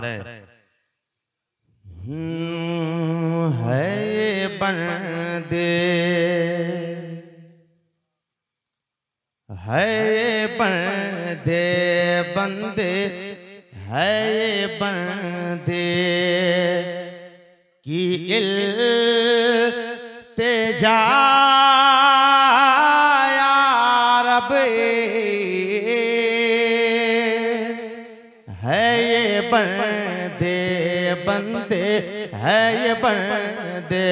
है बंदे। है बंदे बंदे। है बंदे की इल तेजा बंदे बंदे, है ये बंदे,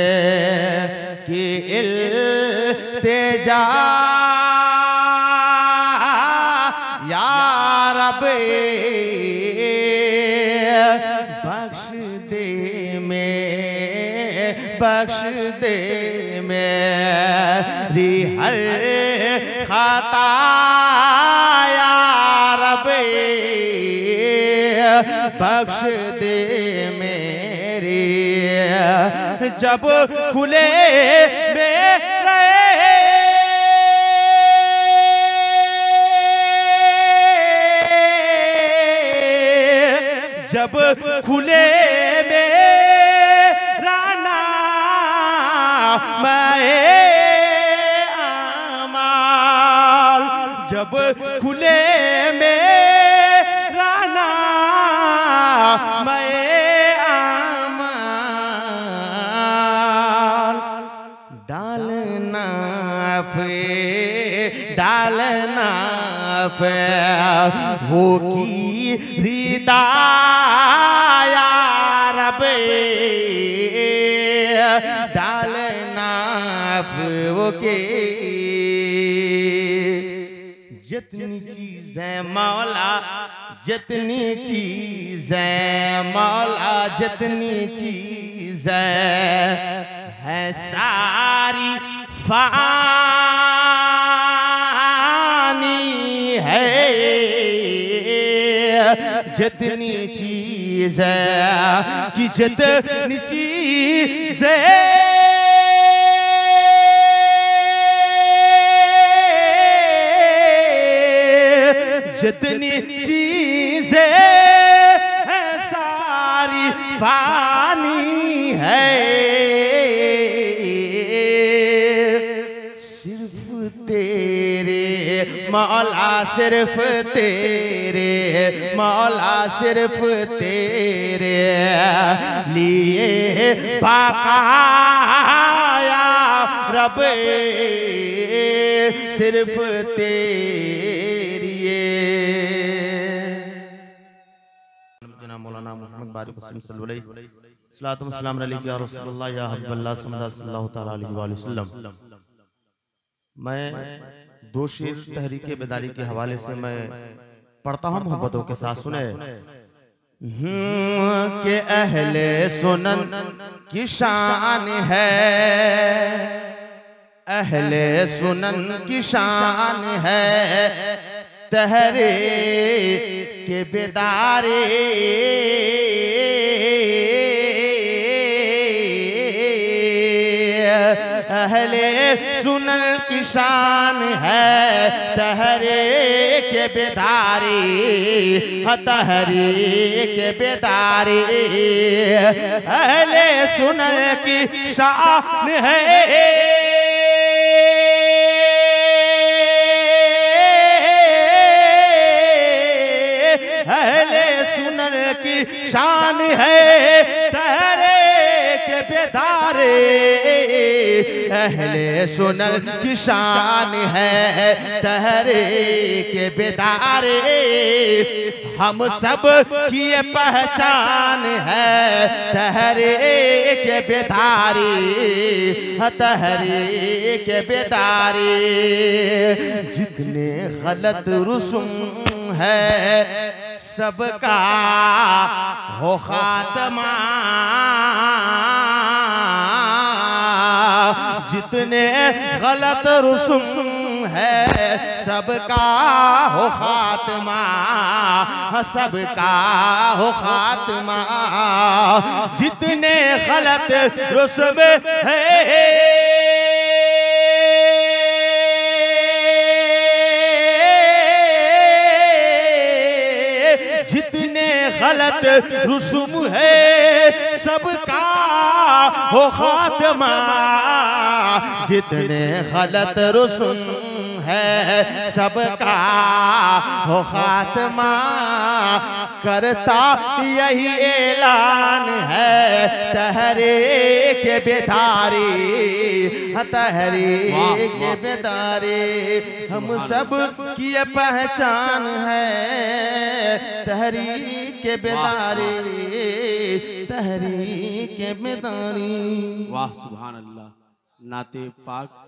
की इल तेजा या रब, बख्श दे में, बख्श दे मेरी हर खाता। बख्श दे मेरी। जब खुले मेरे जब खुले नाम अमाल जब खुले मेरा पे डालना पे। वो की रिदाया रब डालना वो के। जितनी चीज़ें मौला, जितनी चीज़ें मौला, जितनी चीज़ें है सारी फानी जितनी चीज़ है कि जितनी चीज़ जितनी चीज़ है सारी फानी है। तेरे, मौला सिर्फ़ तेरे, मौला सिर्फ़ तेरे। लिए पाकाया रब सिर्फ़ तेरी जना मौलाना मोहम्मद बारिक सल्लल्लाहु अलैहि सलातु व सलाम अलैहि रसूलुल्लाह या सल्लल्लाहु अलैहि वसल्लम मैं दो शेर तहरीक बेदारी के हवाले से मैं पढ़ता हूँ मोहब्बतों के साथ, सुने। के अहले सुनन की शान है। अहले सुनन की शान है। तहरे के बेदारे अहले सुनन किसान है। तहरे के बेदारी तहरे के बेदारी। अहले सुनन की शान है। अहले सुनन की शान है। तहरे के बेदारे। अहले सुनन की शान है, तहरे के बेदारे। हम सब की पहचान है, तहरे के बेदारी, तहरे के बेदारी। जितने गलत रुसुम है, सबका हो खात्मा। जितने गलत रुसुम है, सबका हो खात्मा, सबका हो खात्मा। जितने गलत रुसुम है, जितने गलत रुसुम है, सबका हो खात्मा। जितने गलत रुसुम है सबका हो खात्मा करता यही ऐलान है। तहरे के बेदारी तहरे के बेदारी हम सब की पहचान है। तहरी के बेदारी तहरी के बेदारी। वाह सुभान अल्लाह नाते पाक